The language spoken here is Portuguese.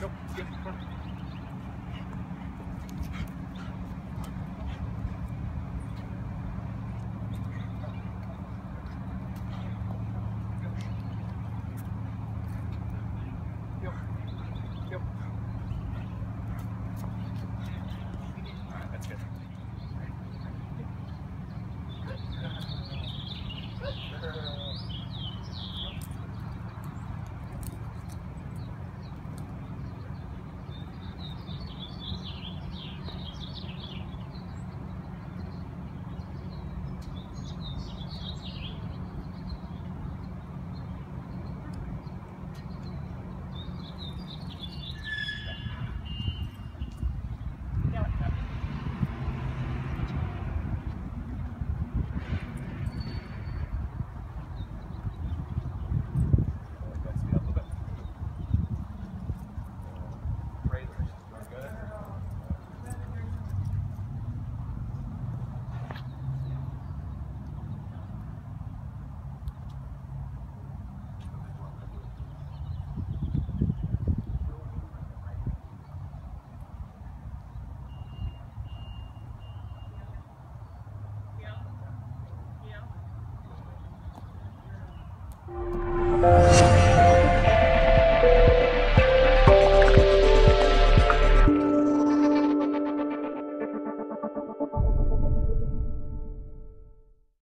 Nope, get in.